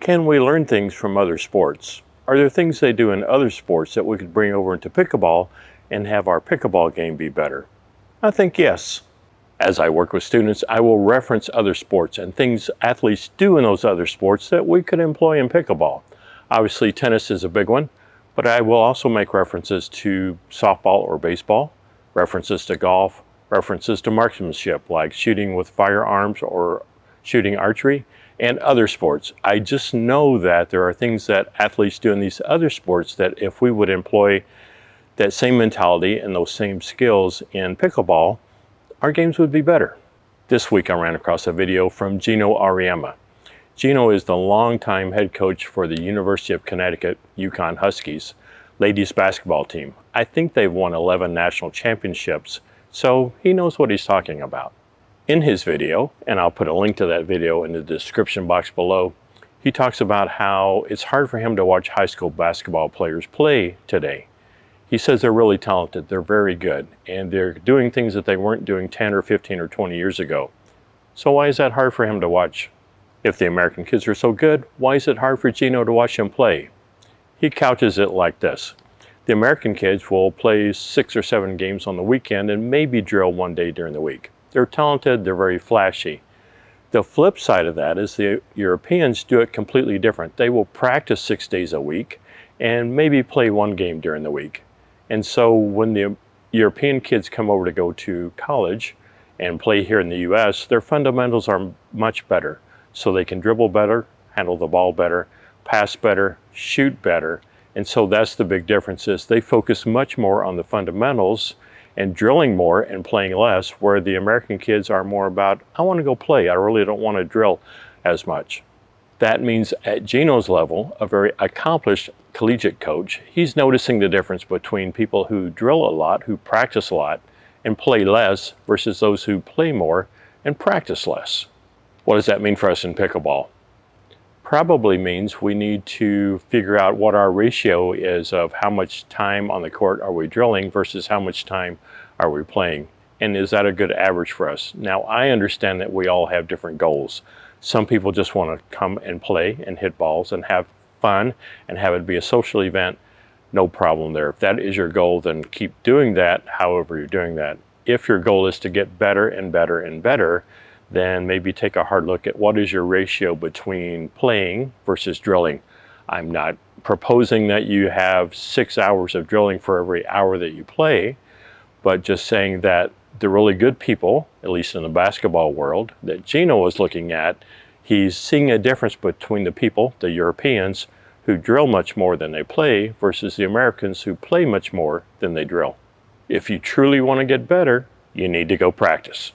Can we learn things from other sports? Are there things they do in other sports that we could bring over into pickleball and have our pickleball game be better? I think yes. As I work with students, I will reference other sports and things athletes do in those other sports that we could employ in pickleball. Obviously, tennis is a big one, but I will also make references to softball or baseball, references to golf, references to marksmanship like shooting with firearms or shooting archery, and other sports. I just know that there are things that athletes do in these other sports that if we would employ that same mentality and those same skills in pickleball, our games would be better. This week I ran across a video from Geno Auriemma. Geno is the longtime head coach for the University of Connecticut UConn Huskies ladies basketball team. I think they've won 11 national championships, so he knows what he's talking about. In his video, and I'll put a link to that video in the description box below, he talks about how it's hard for him to watch high school basketball players play today. He says they're really talented, they're very good, and they're doing things that they weren't doing 10 or 15 or 20 years ago. So why is that hard for him to watch? If the American kids are so good, why is it hard for Geno to watch them play? He couches it like this. The American kids will play six or seven games on the weekend and maybe drill one day during the week. They're talented, they're very flashy. The flip side of that is the Europeans do it completely different. They will practice six days a week and maybe play one game during the week. And so when the European kids come over to go to college and play here in the US, their fundamentals are much better. So they can dribble better, handle the ball better, pass better, shoot better. And so that's the big difference is they focus much more on the fundamentals and drilling more and playing less, where the American kids are more about, I want to go play. I really don't want to drill as much. That means at Geno's level, a very accomplished collegiate coach, he's noticing the difference between people who drill a lot, who practice a lot, and play less versus those who play more and practice less. What does that mean for us in pickleball? Probably means we need to figure out what our ratio is of how much time on the court are we drilling versus how much time are we playing. And is that a good average for us? Now, I understand that we all have different goals. Some people just want to come and play and hit balls and have fun and have it be a social event. No problem there. If that is your goal, then keep doing that however you're doing that. If your goal is to get better and better and better, then maybe take a hard look at what is your ratio between playing versus drilling. I'm not proposing that you have six hours of drilling for every hour that you play, but just saying that the really good people, at least in the basketball world, that Geno was looking at, he's seeing a difference between the people, the Europeans, who drill much more than they play versus the Americans who play much more than they drill. If you truly want to get better, you need to go practice.